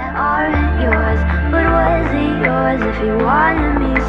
that aren't yours. But was it yours if you wanted me?